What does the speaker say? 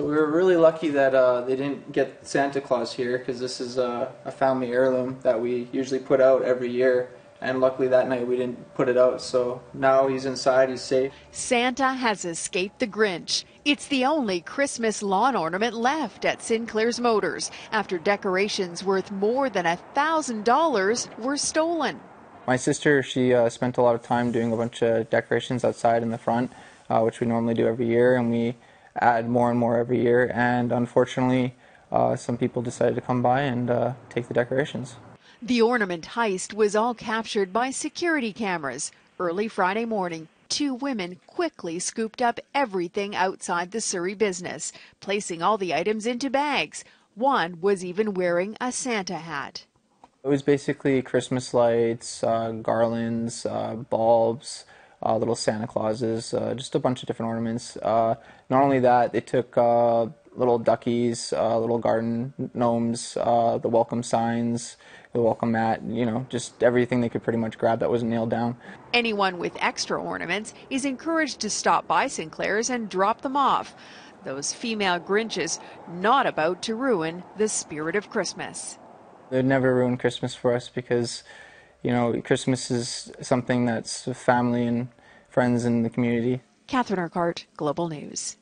So we were really lucky that uh, they didn't get Santa Claus here because this is uh, a family heirloom that we usually put out every year. And luckily that night we didn't put it out, so now he's inside, he's safe. Santa has escaped the Grinch. It's the only Christmas lawn ornament left at Sinclair's Motors after decorations worth more than a $1,000 were stolen. My sister, she uh, spent a lot of time doing a bunch of decorations outside in the front, uh, which we normally do every year, and we add more and more every year. And unfortunately, uh, some people decided to come by and uh, take the decorations. The ornament heist was all captured by security cameras. Early Friday morning, two women quickly scooped up everything outside the Surrey business, placing all the items into bags. One was even wearing a Santa hat. It was basically Christmas lights, uh, garlands, uh, bulbs, uh, little Santa Clauses, uh, just a bunch of different ornaments. Uh, not only that, they took uh, little duckies, little garden gnomes, the welcome signs, the welcome mat, you know, just everything they could pretty much grab that wasn't nailed down. Anyone with extra ornaments is encouraged to stop by Sinclair's and drop them off. Those female Grinches not about to ruin the spirit of Christmas. They'd never ruin Christmas for us because, you know, Christmas is something that's family and friends in the community. Catherine Urquhart, Global News.